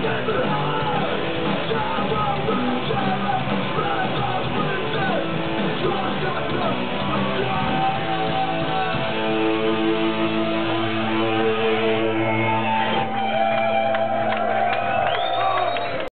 Stand